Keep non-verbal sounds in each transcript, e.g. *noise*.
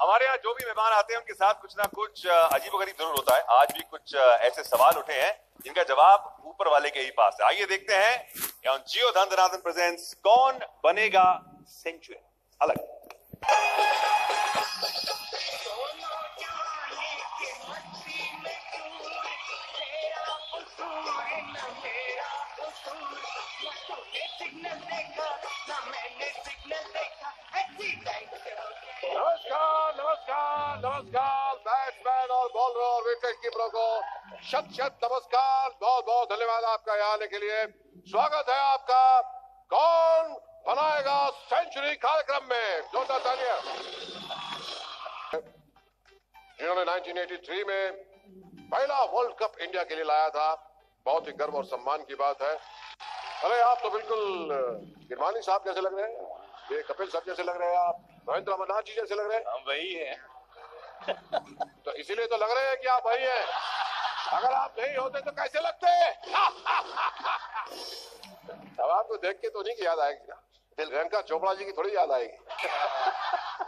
हमारे यहाँ जो भी मेहमान आते हैं, उनके साथ कुछ ना कुछ अजीब गरीब ज़रूर होता है। आज भी कुछ ऐसे सवाल उठे हैं, जिनका जवाब ऊपर वाले के ही पास है। आइए देखते हैं जियो धनधनाथन प्रेजेंट्स कौन बनेगा सेंचुरी अलग। नमस्कार नमस्कार नमस्कार, बैट्समैन और बॉलर और विकेट कीपरों को शत शत नमस्कार, बहुत बहुत धन्यवाद आपका यहाँ आने के लिए। स्वागत है आपका। कौन बनाएगा सेंचुरी कार्यक्रम में? जोरदार तालियाँ। जिन्होंने 1983 में पहला वर्ल्ड कप इंडिया के लिए लाया था। बहुत ही गर्व और सम्मान की बात है। अरे, आप तो बिल्कुल गिरमानी साहब कैसे लग रहे हैं? ये कपिल साहब जैसे लग रहे हैं आप महेंद्र अमरनाथ जी जैसे लग रहे हैं। हम वही हैं। तो इसीलिए तो लग रहे हैं कि आप वही हैं। अगर आप नहीं होते तो कैसे लगते? अब आपको देख के तो नहीं याद आएगी ना। प्रियंका चोपड़ा जी की थोड़ी याद आएगी।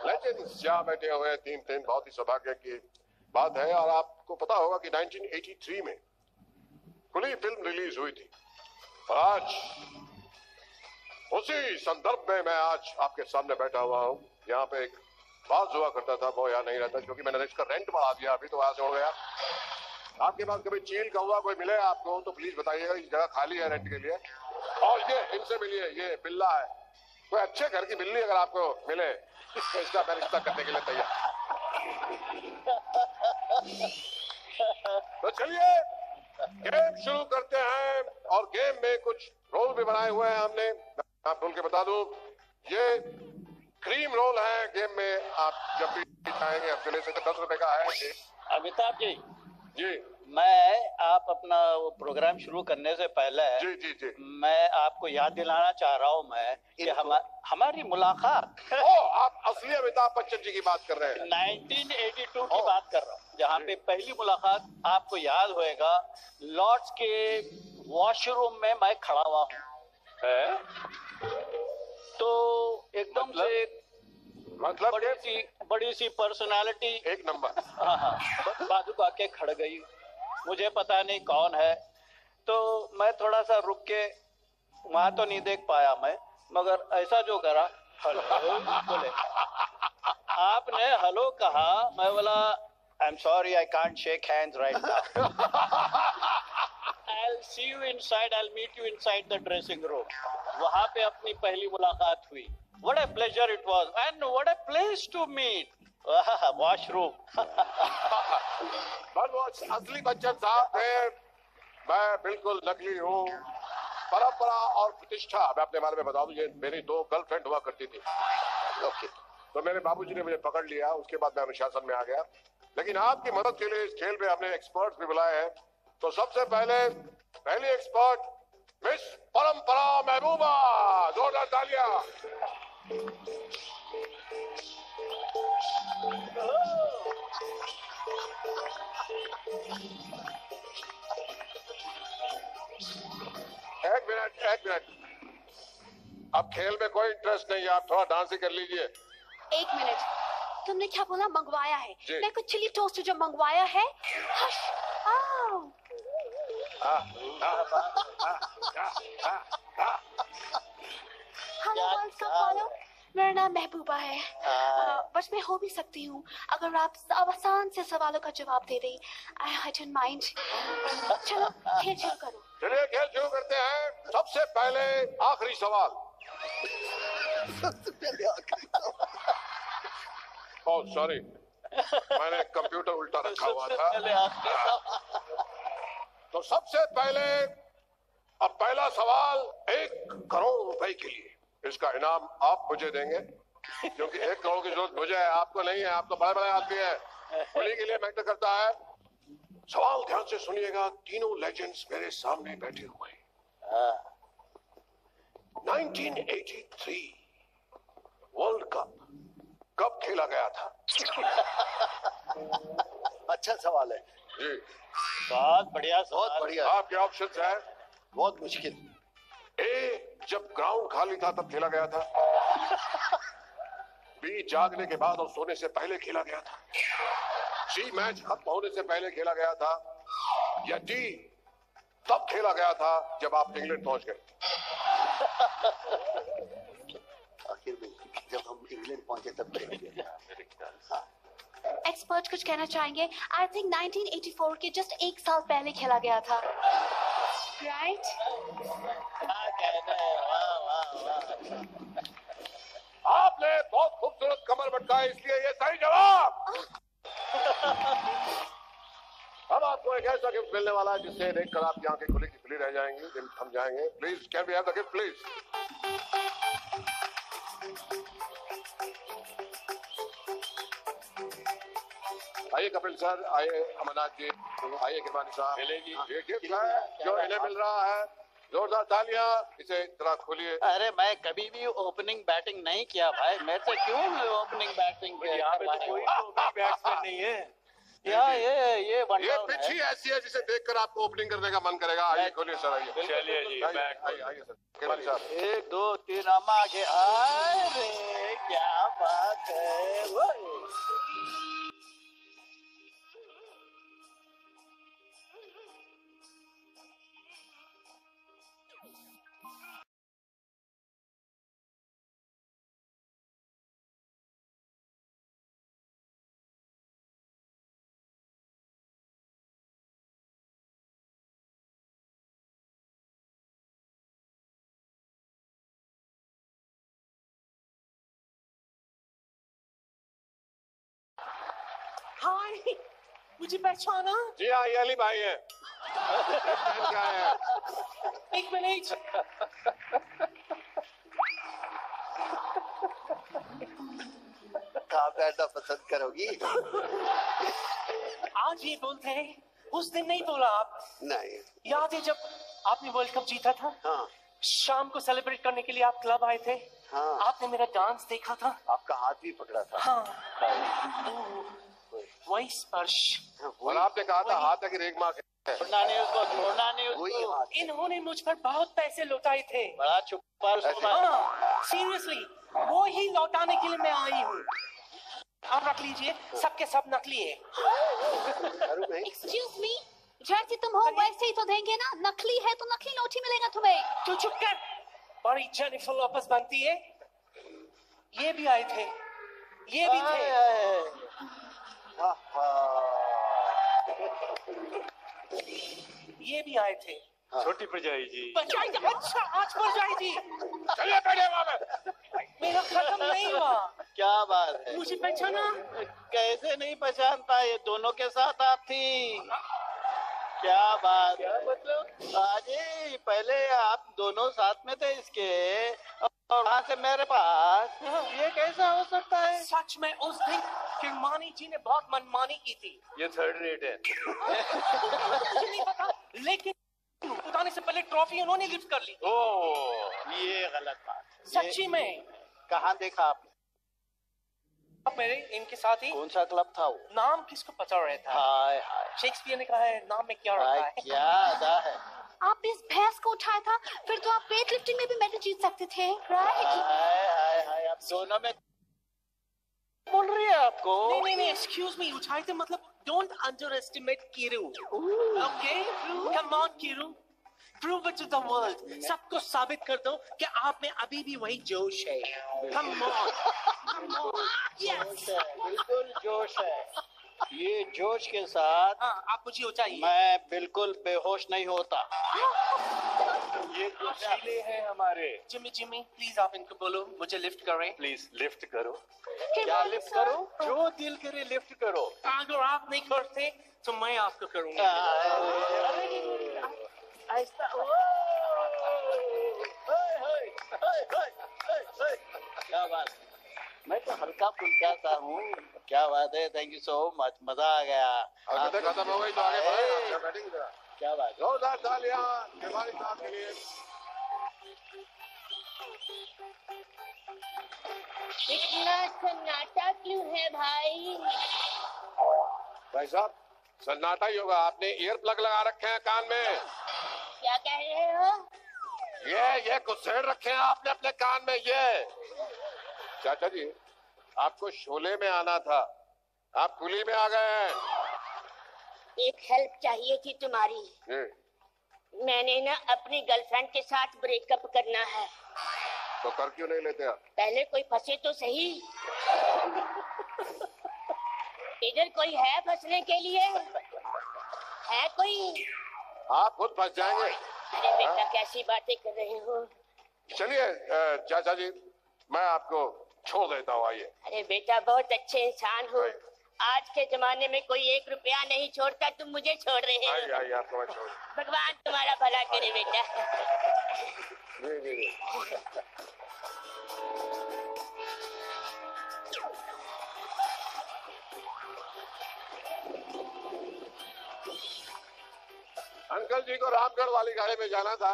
लेकिन यहाँ बैठे हुए तीन तीन बहुत ही सौभाग्य की बात है। और आपको पता होगा कि 1983 में खुली फ़िल्म रिलीज़ हुई थी। और आज उसी संदर्भ में मैं आज आपके सामने बैठा हुआ हूँ। यहाँ पे एक बात हुआ करता था, वो यहाँ नहीं रहता, क्योंकि मैंने इसका रेंट बढ़ा दिया, अभी तो वहाँ से उड़ गया। आपके पास कभी चील का हुआ, कोई मिले आपको तो प्लीज़ बताइएगा, इस जगह खाली है रेंट के लिए। और ये इनसे मिलिए, ये बिल्ला है। कोई अच्छे घर की बिल्ली अगर आपको मिले तो इसका मैं रिश्ता करने के लिए तैयार तो चलिए गेम शुरू करते हैं, और गेम में कुछ रोल भी बनाए हुए हैं हमने। आप बोल के बता दूँ ये क्रीम रोल है गेम में आप जब भी चाहेंगे आपके लिए दस रुपए का है अमिताभ जी जी। मैं आप अपना वो प्रोग्राम शुरू करने से पहले जी जी जी। मैं आपको याद दिलाना चाह रहा हूँ मैं कि हम, हमारी मुलाकात ओ आप असली अमिताभ बच्चन जी की बात कर रहे हैं। 1982 की बात कर रहा हूँ जहाँ पे पहली मुलाकात आपको याद होएगा लॉर्ड्स के वॉशरूम में मैं खड़ा हुआ हूँ। तो एकदम मतलब? से मतलब? बड़ी सी बड़ी सी पर्सनालिटी एक नंबर। हाँ हाँ। बाजू को आके खड़ गई। मुझे पता नहीं कौन है। तो मैं थोड़ा सा रुक के वहाँ तो नहीं देख पाया मैं मगर ऐसा जो करा हेलो बोले। आपने हेलो कहा मैं बोला I am sorry I can't shake hands right now I'll see you inside. I'll meet you inside the dressing room. वहाँ पे अपनी पहली मुलाकात हुई. A pleasure it was, and what a place to meet. Washroom. बस असली बच्चन साहब थे मैं बिल्कुल नकली हूँ परंपरा और प्रतिष्ठा मैं अपने बारे में बता दूँ ये मेरी दो गर्लफ्रेंड हुआ करती थी ओके तो मेरे बाबूजी ने मुझे पकड़ लिया उसके बाद मैं अनुशासन में आ गया लेकिन आपकी मदद के लिए इस खेल में हमने एक्सपर्ट भी बुलाए हैं तो सबसे पहले पहली एक्सपर्ट मिस परंपरा महबूबा जोरदार तालियाँ। एक मिनट एक मिनट। अब खेल में कोई इंटरेस्ट नहीं है आप थोड़ा डांस ही कर लीजिए। एक मिनट। तुमने क्या बोला? मंगवाया है। मैं कुछ चिली टोस्ट जो मंगवाया है। हश आओ। हेलो क्या- वर्ल्ड कप वालों मेरा नाम महबूबा है। हाँ। बस मैं हो भी सकती हूँ। अगर आप सब आसान से सवालों का जवाब दे दें आई आई डोंट माइंड चलो खेल शुरू करो। चलिए खेल शुरू करते हैं। सबसे पहले आखिरी सवाल। *laughs* ओह सॉरी मैंने कंप्यूटर उल्टा रखा हुआ था। पहले आखिरी सवाल। तो सबसे पहले अब पहला सवाल एक करोड़ रुपए के लिए। इसका इनाम आप मुझे देंगे क्योंकि एक करोड़ की ज़रूरत मुझे है आपको नहीं है आप तो बड़े बड़े आदमी हैं। उन्हीं के लिए मैटर करता है। सवाल ध्यान से सुनिएगा तीनों लेजेंड्स मेरे सामने बैठे हुए हैं। हाँ, 1983 वर्ल्ड कप कब खेला गया था? *laughs* अच्छा सवाल है। बहुत बढ़िया बहुत बढ़िया। आपके ऑप्शंस हैं। बहुत मुश्किल। ए जब ग्राउंड खाली था तब खेला गया था। बी जागने के बाद और सोने से पहले खेला गया था। सी मैच खत्म होने से पहले खेला गया था। या डी तब खेला गया था जब आप इंग्लैंड पहुँच गए। आखिर में जब हम इंग्लैंड पहुँचे तब खेला गया एक्सपर्ट कुछ कहना चाहेंगे? आई थिंक 1984 के जस्ट एक साल पहले खेला गया था। राइट आपने बहुत खूबसूरत कमर भटकाई इसलिए ये सही जवाब। अब आपको एक ऐसा गिफ्ट मिलने वाला है जिससे देखकर आपकी आँखें खुली की खुली रह जाएँगी, दिल थम जाएँगे। Please can we have the gift please आइए कपिल सर आइए अमरनाथ जी आइए किरमानी साहब। मिलेगी। ये गिफ्ट है जो इन्हें मिल रहा है जोरदार तालियाँ इसे जरा खोलिए। अरे मैं कभी भी ओपनिंग बैटिंग नहीं किया भाई। मैं से क्यों ओपनिंग बैटिंग यहाँ पे तो कोई बैट्समैन नहीं है। *laughs* या ये ये वन ये पिच ही ऐसी है जिसे देखकर आपको ओपनिंग करने का मन करेगा। आइए खोलिए सर आइए। चलिए जी आइए आइए आइए सर एक दो तीन हम आगे। अरे क्या बात है हाय मुझे पहचाना? जी हाँ ये अली भाई है। है एक मिनट। कहाँ बैठना पसंद करोगी? आज ये बोलते हैं उस दिन नहीं बोला आप। नहीं। याद है जब आपने वर्ल्ड कप जीता था? हाँ। शाम को सेलिब्रेट करने के लिए आप क्लब आए थे? हाँ। आपने मेरा डांस देखा था? आपका हाथ भी पकड़ा था। हाँ। ओह, वही स्पर्श। हाँ, और आपने कहा था हाथ है कि रेग मार के छोड़ना नहीं उसको छोड़ना नहीं उसको। इन्होंने मुझ पर बहुत पैसे लौटाए थे। बड़ा छुपा हाँ सीरियसली वो ही लौटाने के लिए मैं आई हूँ। आप रख लीजिए सबके सब नकली है। एक्सक्यूज मी जैसे तुम हो वैसे ही तो देंगे ना। नकली है तो नकली लोटी मिलेगा तुम्हें। तू चुप कर। बड़ी जेनिफर वापस बनती है। ये भी आए थे। ये भी थे। हाँ, हाँ। ये भी आए थे। छोटी परजाई जी। परजाई अच्छा आज परजाई जी। चलिए बैठे वहाँ पे। मेरा खत्म नहीं हुआ। क्या बात है? मुझे पहचाना। कैसे नहीं पहचानता ये दोनों के साथ आप थी। क्या बात क्या मतलब? अजय पहले आप दोनों साथ में थे इसके। और वहाँ से मेरे पास। ये कैसा हो सकता है? सच में उस दिन किरमानी जी ने बहुत मनमानी की थी। ये थर्ड रेट है। मुझे नहीं पता लेकिन उठाने से पहले ट्रॉफी उन्होंने लिफ्ट कर ली। ओ ये गलत बात है। सच्ची में। कहाँ देखा आपने? अब मेरे इनके साथ ही। कौन सा क्लब था वो? नाम किसको पता रहता है? हाय हाय। शेक्सपियर ने कहा है नाम में क्या रखा है? क्या अदा है। आपने इस भैंस को उठाया था फिर तो आप वेट लिफ्टिंग में भी मेडल जीत सकते थे राइट हाय हाय हाय आप दोनों में बोल रही है आपको? नहीं नहीं नहीं एक्सक्यूज मी उठाए थे मतलब don't underestimate Kiru okay come on Kiru prove it to the world सबको साबित कर दो कि आप में अभी भी वही जोश है। कम ऑन कम ऑन है बिल्कुल जोश है। ये जोश के साथ हाँ आप मुझे उठाइए। मैं बिल्कुल बेहोश नहीं होता। ये जोशीले हैं हमारे। जिमी जिमी प्लीज़ आप इनको बोलो मुझे लिफ्ट करें। प्लीज़ लिफ्ट करो। क्या लिफ्ट करो? जो दिल करे लिफ्ट करो। अगर आप नहीं करते तो मैं आपको करूँगा। क्या बात मैं तो हल्का फुल्का सा हूँ। क्या बात है? थैंक यू सो मच मज़ा आ गया। खत्म हो गई तो आगे क्या बात है? जोरदार तालियाँ के लिए। इतना सन्नाटा क्यों है भाई? भाई साहब सन्नाटा ही होगा। आपने ईयर प्लग लगा रखे हैं कान में। क्या कह रहे हो? ये ये कुछ रखे हैं आपने अपने कान में ये। चाचा जी आपको शोले में आना था। आप कुली में आ गए हैं। एक हेल्प चाहिए थी तुम्हारी। मैंने ना अपनी गर्लफ्रेंड के साथ ब्रेकअप करना है। तो कर क्यों नहीं लेते आप? पहले कोई फंसे तो सही। इधर कोई है फंसने के लिए? है कोई? आप खुद फंस जाएँगे। अरे बेटा कैसी बातें कर रहे हो? चलिए चाचा जी मैं आपको छोड़ देता हूँ आइए। अरे बेटा बहुत अच्छे इंसान हो। आज के जमाने में कोई एक रुपया नहीं छोड़ता तुम मुझे छोड़ रहे हो। आपको छोड़। भगवान तुम्हारा भला करे बेटा। जी जी जी। अंकल जी को रामगढ़ वाली गाड़ी में जाना था।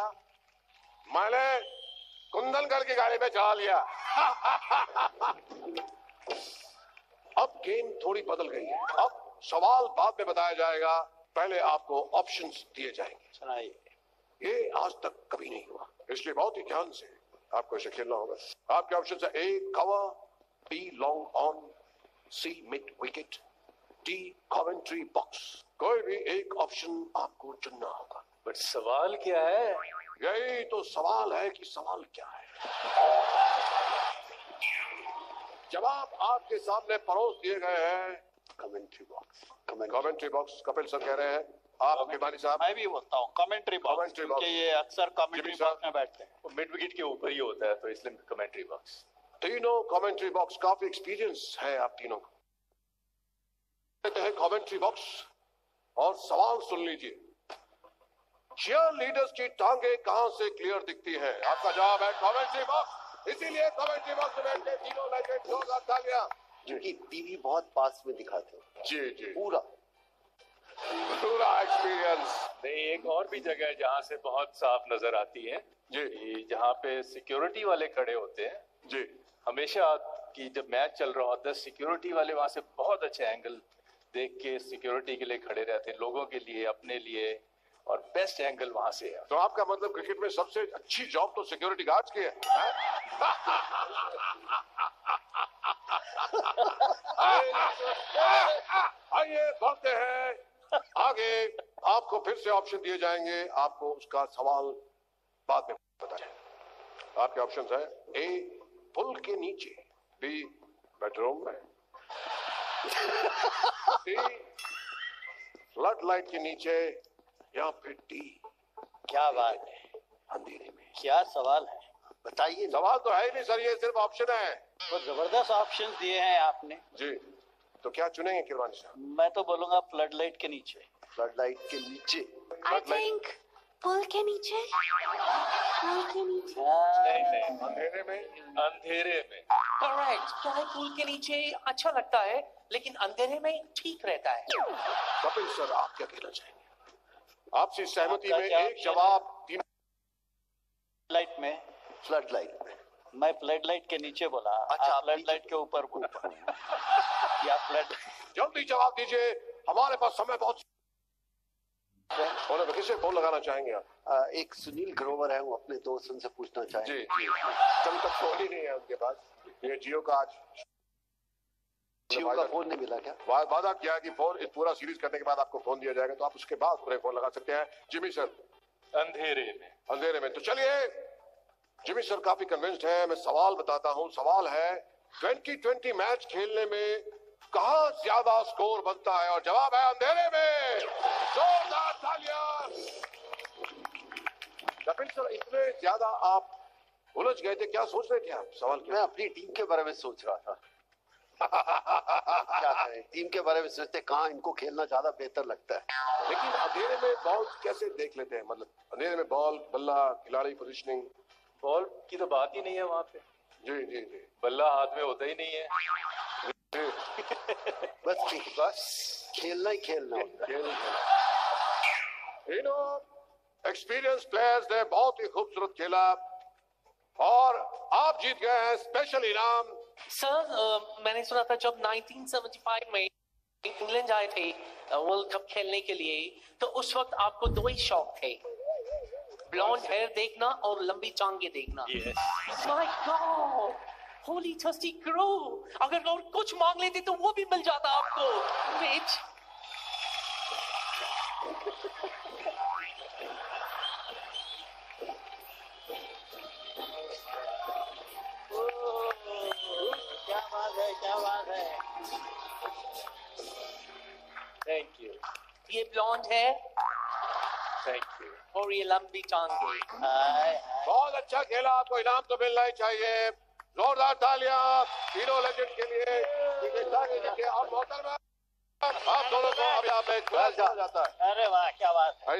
मैंने कुंदनगढ़ की गाड़ी में चढ़ा लिया। *laughs* गेम थोड़ी बदल गई है। अब सवाल बाद में बताया जाएगा पहले आपको ऑप्शंस दिए जाएँगे। सुनाइए। ये आज तक कभी नहीं हुआ। इसलिए बहुत ही ध्यान से आपको इसे खेलना होगा। आपके ऑप्शन है A cover B long on C mid wicket D commentary box कोई भी एक ऑप्शन आपको चुनना होगा। बट सवाल क्या है? यही तो सवाल है कि सवाल क्या है। जवाब आपके सामने परोस दिए गए हैं। Commentary box comment commentary box Kapil sir कह रहे हैं। आप भिवानी साहब। मैं भी बोलता हूँ कमेंट्री बॉक्स. क्योंकि ये अक्सर कमेंट्री बॉक्स में बैठते हैं। वो मिड विकेट के ऊपर ही होता है तो इसलिए कमेंट्री बॉक्स तीनों कमेंट्री बॉक्स काफ़ी एक्सपीरियंस है आप तीनों को। कहते हैं कमेंट्री बॉक्स और सवाल सुन लीजिए। चीयर लीडर्स की टांगे कहाँ से क्लियर दिखती है? आपका जवाब है कमेंट्री बॉक्स इसीलिए कमेंट्री बॉक्स में बैठे तीनों लेजेंड जोरदार तालियाँ क्योंकि टीवी बहुत पास में दिखाते हैं। जी जी। पूरा। पूरा एक्सपीरियंस नहीं एक और भी जगह है जहाँ से बहुत साफ़ नज़र आती है जी। जहाँ पे सिक्योरिटी वाले खड़े होते हैं। जी। हमेशा कि जब मैच चल रहा होता है सिक्योरिटी वाले वहाँ से बहुत अच्छे एंगल देख के सिक्योरिटी के लिए खड़े रहते हैं लोगों के लिए अपने लिए। और बेस्ट एंगल वहाँ से है। तो आपका मतलब क्रिकेट में सबसे अच्छी जॉब तो सिक्योरिटी गार्ड्स की है? आइए, बढ़ते हैं। आगे आपको फिर से ऑप्शन दिए जाएँगे। आपको उसका सवाल बाद में बताएँ आपके ऑप्शन है ए पुल के नीचे बी बेडरूम में सी फ्लड लाइट के नीचे या फिर डी क्या बात है। अंधेरे में। क्या सवाल है? बताइए। सवाल तो है ही नहीं सर ये सिर्फ़ ऑप्शन है। तो ज़बरदस्त ऑप्शन दिए हैं आपने। जी। तो क्या चुनेंगे किरवानी साहब मैं तो बोलूँगा फ्लड लाइट के नीचे। फ्लड लाइट के नीचे। आई थिंक पुल के नीचे। पुल के नीचे। नहीं नहीं अंधेरे में? अंधेरे में। करेक्ट चाहे पुल के नीचे अच्छा लगता है लेकिन अंधेरे में ठीक रहता है। कपिल सर आप क्या कहना चाहेंगे? आपसी सहमति में एक जवाब तीन लाइट में? फ्लड लाइट में। मैं फ्लड लाइट के नीचे बोला। अच्छा, फ्लड लाइट के ऊपर बोला। या फ्लड जल्दी जवाब दीजिए। हमारे पास समय बहुत उन्हें किसे? फ़ोन लगाना चाहेंगे आप? आ, एक सुनील ग्रोवर है वो अपने दोस्त उनसे पूछना जी चाहेंगे जी। कल तक फ़ोन ही नहीं है उनके पास। ये जियो का आज फ़ोन नहीं मिला क्या? वादा किया है कि फ़ोन इस पूरा सीरीज़ करने के बाद आपको फ़ोन दिया जाएगा तो आप उसके बाद पूरे फ़ोन लगा सकते हैं। जिमी सर अंधेरे में। अंधेरे में। तो चलिए। जिमी सर काफ़ी कन्विंस्ड है। मैं सवाल बताता हूँ। सवाल है 2020 मैच खेलने में कहा ज़्यादा स्कोर बनता है? और जवाब है अंधेरे में। जोरदार तालियाँ। कपिल सर इतने ज़्यादा आप उलझ गए थे। क्या सोच रहे थे आप? सवाल मैं क्या अपनी टीम के बारे में सोच रहा था। क्या *laughs* करें? टीम के बारे में सोचते कहाँ इनको खेलना ज़्यादा बेहतर लगता है। लेकिन अंधेरे में बॉल कैसे देख लेते हैं? मतलब अंधेरे में बॉल बल्ला खिलाड़ी पोजीशनिंग बॉल की तो बात ही नहीं है वहाँ पे। जी जी जी। बल्ला हाथ में होता ही नहीं है। बस ठीक बस खेलना ही खेलना होता है यू नो एक्सपीरियंस प्लेयर्स ने बहुत ही खूबसूरत खेला और आप जीत गए हैं स्पेशल इनाम। सर अ, मैंने सुना था जब 1975 में इंग्लैंड आए थे वर्ल्ड कप खेलने के लिए तो उस वक्त आपको दो ही शौक थे। ब्लॉन्ड हेयर देखना और लंबी चांगे देखना। My god holy thirsty crew अगर और कुछ मांग लेते तो वो भी मिल जाता आपको। ब्लॉन्ड है थैंक यू और ये लंबी टांगे बहुत अच्छा खेला आपको इनाम तो मिलना ही चाहिए। जोरदार तालियाँ तीनों लेजेंड के लिए। और मोहतरमा आप दोनों को अब यहाँ पे खिलाया जाता है। अरे वाह क्या बात है।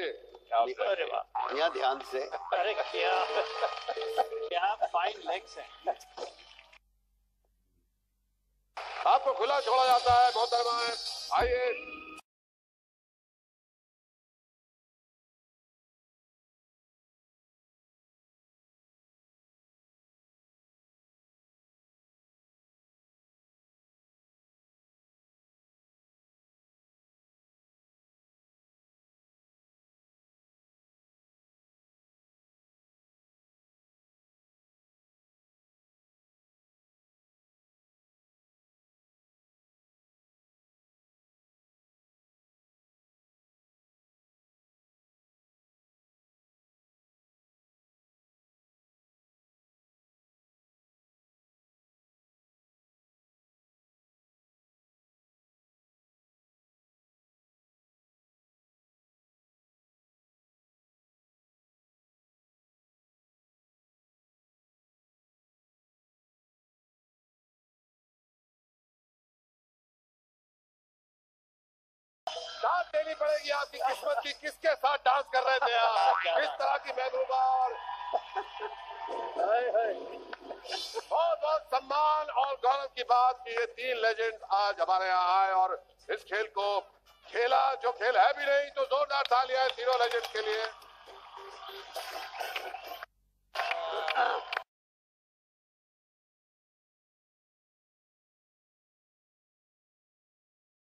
अरे वाह। यहाँ ध्यान से। अरे क्या। क्या फाइन लेग्स हैं। आपको खुला छोड़ा जाता है मोहतरमा आइए। दाद देनी पड़ेगी आपकी किस्मत की। किसके साथ डांस कर रहे थे आप? इस तरह की महबूबा बहुत बहुत सम्मान और गौरव की बात की ये तीन लेजेंड आज हमारे यहाँ आए और इस खेल को खेला जो खेल है भी नहीं तो जोरदार है तीनों लेजेंड के लिए।